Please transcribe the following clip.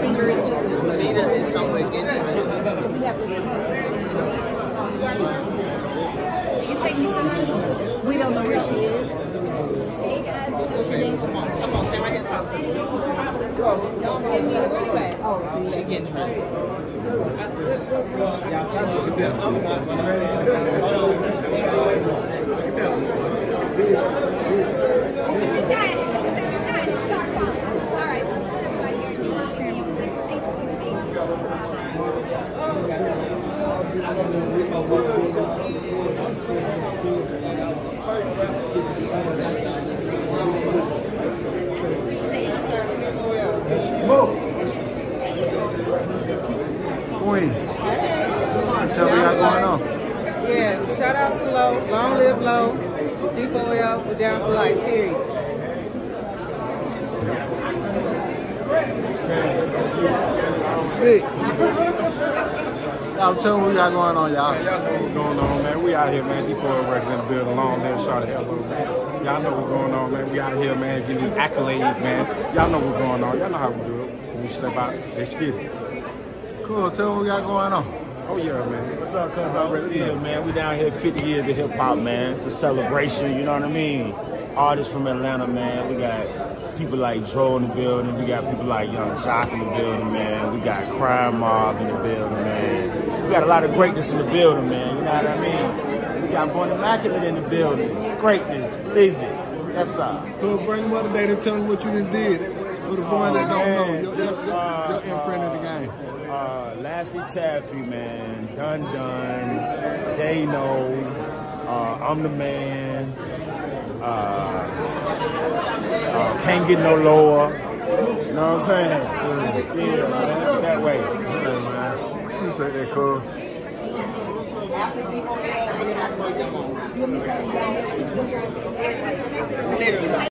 singer is too. Nita is somewhere getting it. We have to You take me sometime? We don't know where she is. Hey guys, what's your name? Come on, come on, stay right here and talk to me. Hey, Nita, where you at? Oh, She getting drunk. Queen. Tell me how going on. Yes, shout out to Lo, long live Lo, D4L, we're down for life, period. Hey. Y'all tell me what y'all going on, y'all. Y'all know what's going on, man. We out here, man. D4 records in the building. Long live Shawty Lo, man. Y'all know what's going on, man. We out here, man, getting these accolades, man. Y'all know what's going on. Y'all know how we do it. When we step out, let's get it. Cool. Tell me what y'all going on. Oh, yeah, man. What's up, cuz? Already here, man. We down here 50 years of hip hop, man. It's a celebration, you know what I mean? Artists from Atlanta, man. We got people like Joe in the building. We got people like Young Joc in the building, man. We got Crime Mob in the building, man. We got a lot of greatness in the building, man. You know what I mean? We got Born Immaculate in the building. Greatness, live it. That's all. So bring them other day to tell them what you done did. For the boy that don't know, man, your, your, just, your, uh, your imprint in the game. Uh, Laffy Taffy, man. Dun Dun. They know. Uh, I'm the man. Uh, uh, can't get no lower. You know what I'm saying? Yeah, man. That way. Yeah, man. Appreciate that, cool. Literally.